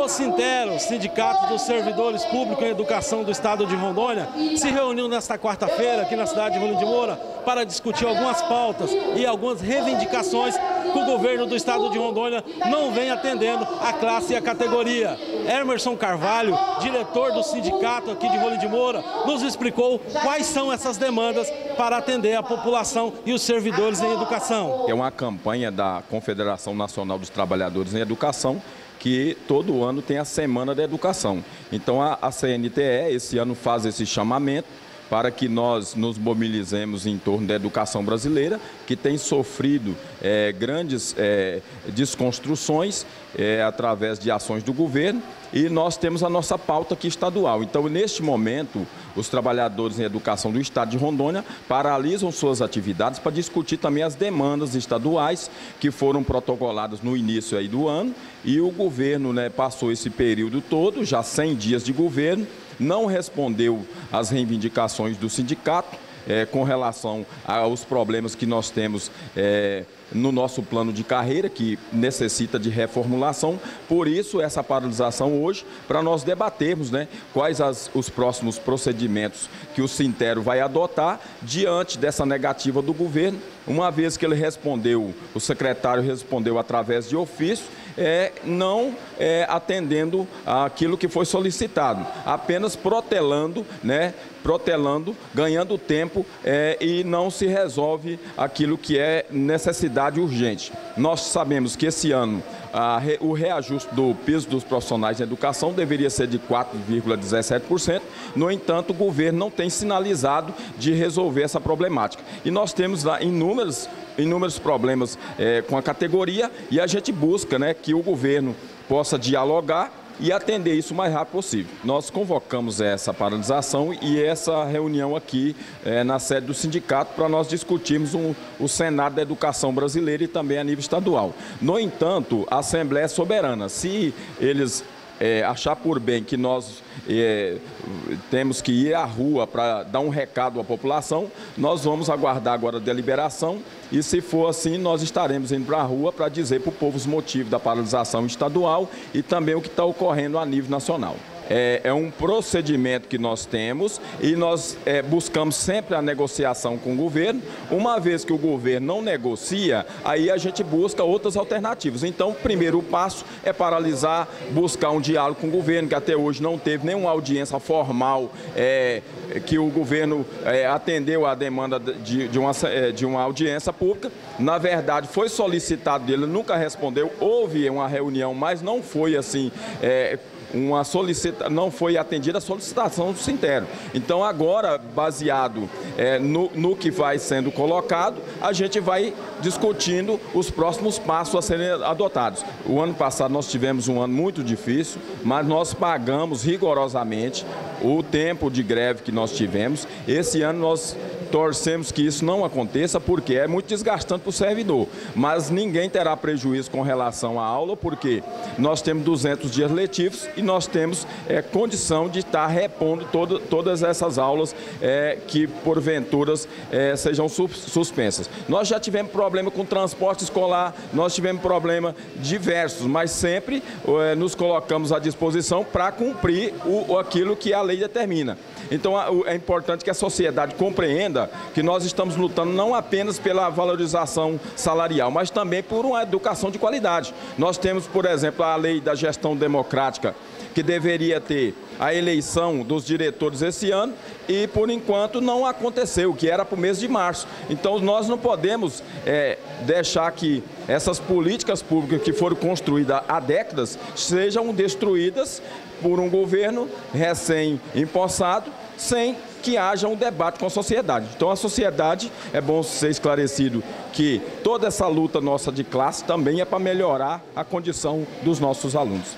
O Sintero, Sindicato dos Servidores Públicos em Educação do Estado de Rondônia, se reuniu nesta quarta-feira aqui na cidade de Rolim de Moura para discutir algumas pautas e algumas reivindicações que o governo do Estado de Rondônia não vem atendendo a classe e a categoria. Emerson Carvalho, diretor do sindicato aqui de Rolim de Moura, nos explicou quais são essas demandas para atender a população e os servidores em educação. É uma campanha da Confederação Nacional dos Trabalhadores em Educação que todo ano tem a Semana da Educação. Então a, a CNTE esse ano faz esse chamamento para que nós nos mobilizemos em torno da educação brasileira, que tem sofrido é, grandes é, desconstruções é, através de ações do governo e nós temos a nossa pauta aqui estadual. Então, neste momento, os trabalhadores em educação do estado de Rondônia paralisam suas atividades para discutir também as demandas estaduais que foram protocoladas no início aí do ano e o governo né, passou esse período todo, já 100 dias de governo, não respondeu às reivindicações do sindicato é, com relação aos problemas que nós temos é, no nosso plano de carreira, que necessita de reformulação. Por isso, essa paralisação hoje, para nós debatermos né, quais as, os próximos procedimentos que o Sintero vai adotar diante dessa negativa do governo, uma vez que ele respondeu, o secretário respondeu através de ofício, é, não é, atendendo aquilo que foi solicitado, apenas protelando, né, protelando, ganhando tempo é, e não se resolve aquilo que é necessidade urgente. Nós sabemos que esse ano a, o reajuste do piso dos profissionais de educação deveria ser de 4,17%. No entanto, o governo não tem sinalizado de resolver essa problemática. E nós temos lá inúmeros, inúmeros problemas é, com a categoria e a gente busca né, que o governo possa dialogar e atender isso o mais rápido possível. Nós convocamos essa paralisação e essa reunião aqui é, na sede do sindicato para nós discutirmos um, o Senado da Educação Brasileira e também a nível estadual. No entanto, a Assembleia é soberana. Se eles é, achar por bem que nós é, temos que ir à rua para dar um recado à população, nós vamos aguardar agora a deliberação e, se for assim, nós estaremos indo para a rua para dizer para o povo os motivos da paralisação estadual e também o que está ocorrendo a nível nacional é, é um procedimento que nós temos e nós é, buscamos sempre a negociação com o governo. Uma vez que o governo não negocia, aí a gente busca outras alternativas. Então, o primeiro passo é paralisar, buscar um diálogo com o governo, que até hoje não teve nenhuma audiência formal é, que o governo é, atendeu à demanda de, de, uma, é, de uma audiência pública. Na verdade, foi solicitado dele, nunca respondeu. Houve uma reunião, mas não foi assim é, uma solicita... não foi atendida a solicitação do Sintero. Então agora, baseado é, no, no que vai sendo colocado, a gente vai discutindo os próximos passos a serem adotados. O ano passado nós tivemos um ano muito difícil, mas nós pagamos rigorosamente o tempo de greve que nós tivemos. Esse ano nós torcemos que isso não aconteça, porque é muito desgastante para o servidor. Mas ninguém terá prejuízo com relação à aula, porque nós temos 200 dias letivos e nós temos é, condição de estar repondo todo, todas essas aulas é, que, porventura, é, sejam suspensas. Nós já tivemos problema com transporte escolar, nós tivemos problema diversos, mas sempre é, nos colocamos à disposição para cumprir o, aquilo que a lei determina. Então é importante que a sociedade compreenda que nós estamos lutando não apenas pela valorização salarial, mas também por uma educação de qualidade. Nós temos, por exemplo, a lei da gestão democrática, que deveria ter a eleição dos diretores esse ano e, por enquanto, não aconteceu, que era para o mês de março. Então, nós não podemos é, deixar que essas políticas públicas que foram construídas há décadas sejam destruídas por um governo recém-empossado, sem que haja um debate com a sociedade. Então, a sociedade, é bom ser esclarecido que toda essa luta nossa de classe também é para melhorar a condição dos nossos alunos.